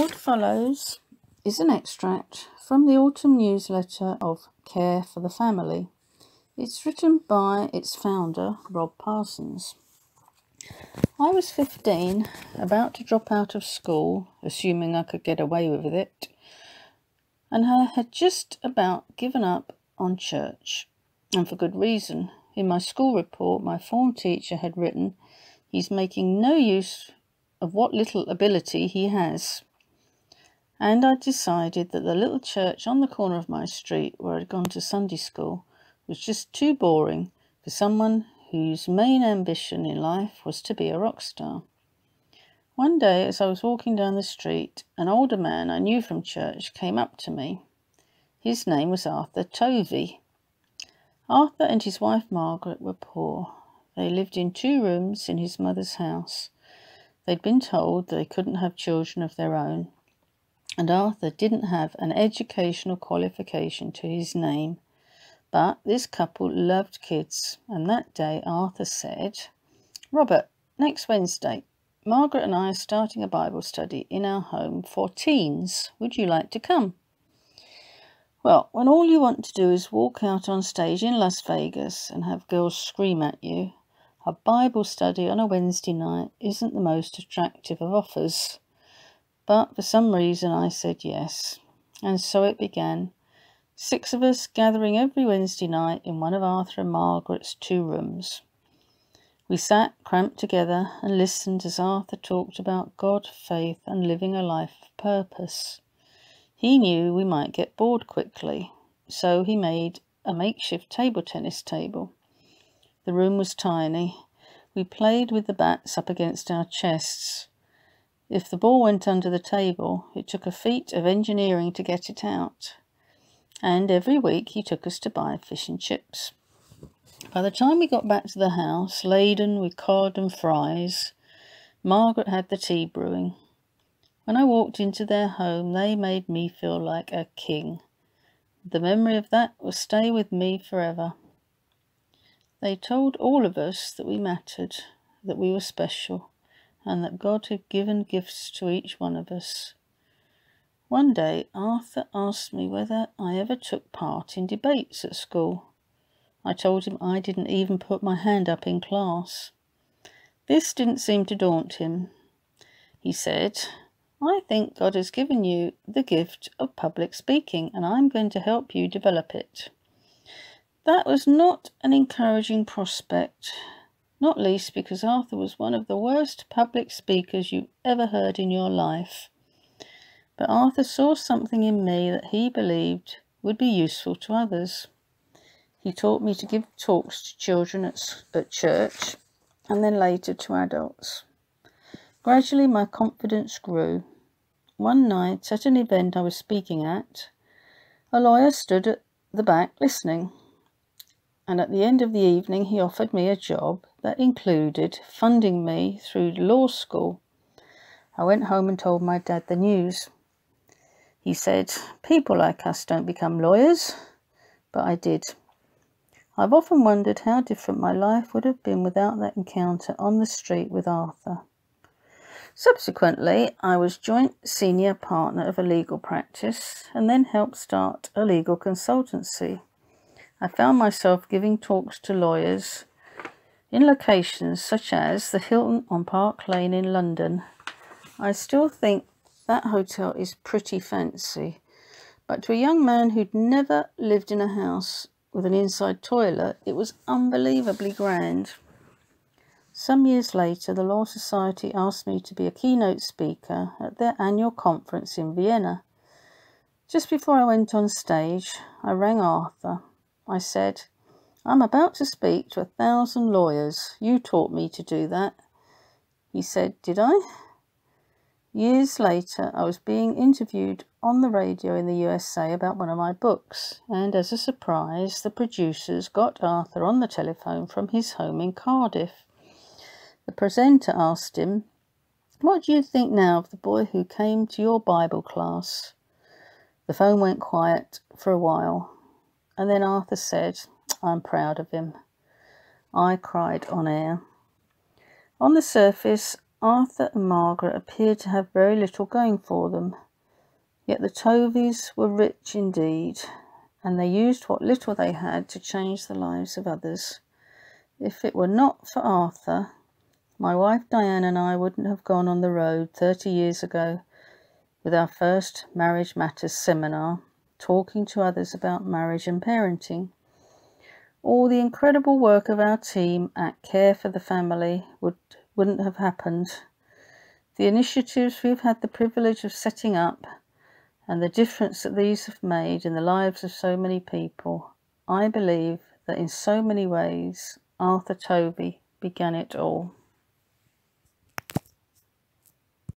What follows is an extract from the autumn newsletter of Care for the Family. It's written by its founder, Rob Parsons. I was 15, about to drop out of school, assuming I could get away with it, and I had just about given up on church, and for good reason. In my school report, my form teacher had written, He's making no use of what little ability he has and I decided that the little church on the corner of my street where I'd gone to Sunday school was just too boring for someone whose main ambition in life was to be a rock star. One day, as I was walking down the street, an older man I knew from church came up to me. His name was Arthur Tovey. Arthur and his wife Margaret were poor. They lived in two rooms in his mother's house. They'd been told they couldn't have children of their own, and Arthur didn't have an educational qualification to his name. But this couple loved kids, and that day Arthur said, Robert, next Wednesday, Margaret and I are starting a Bible study in our home for teens. Would you like to come? Well, when all you want to do is walk out on stage in Las Vegas and have girls scream at you, a Bible study on a Wednesday night isn't the most attractive of offers. But for some reason I said yes, and so it began. Six of us gathering every Wednesday night in one of Arthur and Margaret's two rooms. We sat cramped together and listened as Arthur talked about God, faith, and living a life of purpose. He knew we might get bored quickly, so he made a makeshift table tennis table. The room was tiny. We played with the bats up against our chests. If the ball went under the table, it took a feat of engineering to get it out. And every week he took us to buy fish and chips. By the time we got back to the house, laden with cod and fries, Margaret had the tea brewing. When I walked into their home, they made me feel like a king. The memory of that will stay with me forever. They told all of us that we mattered, that we were special, and that God had given gifts to each one of us. One day, Arthur asked me whether I ever took part in debates at school. I told him I didn't even put my hand up in class. This didn't seem to daunt him. He said, I think God has given you the gift of public speaking, and I'm going to help you develop it. That was not an encouraging prospect, not least because Arthur was one of the worst public speakers you ever heard in your life. But Arthur saw something in me that he believed would be useful to others. He taught me to give talks to children at, at church and then later to adults. Gradually, my confidence grew. One night, at an event I was speaking at, a lawyer stood at the back listening and at the end of the evening he offered me a job that included funding me through law school. I went home and told my dad the news. He said, People like us don't become lawyers, but I did. I've often wondered how different my life would have been without that encounter on the street with Arthur. Subsequently, I was joint senior partner of a legal practice and then helped start a legal consultancy. I found myself giving talks to lawyers in locations such as the Hilton on Park Lane in London. I still think that hotel is pretty fancy, but to a young man who'd never lived in a house with an inside toilet, it was unbelievably grand. Some years later, the Law Society asked me to be a keynote speaker at their annual conference in Vienna. Just before I went on stage, I rang Arthur I said, I'm about to speak to a thousand lawyers. You taught me to do that. He said, Did I? Years later, I was being interviewed on the radio in the USA about one of my books, and as a surprise, the producers got Arthur on the telephone from his home in Cardiff. The presenter asked him, What do you think now of the boy who came to your Bible class? The phone went quiet for a while. And then Arthur said, I'm proud of him. I cried on air. On the surface, Arthur and Margaret appeared to have very little going for them. Yet the Toveys were rich indeed, and they used what little they had to change the lives of others. If it were not for Arthur, my wife Diane and I wouldn't have gone on the road 30 years ago with our first marriage matters seminar, talking to others about marriage and parenting. All the incredible work of our team at Care for the Family would, wouldn't have happened. The initiatives we've had the privilege of setting up and the difference that these have made in the lives of so many people, I believe that in so many ways Arthur Tovey began it all.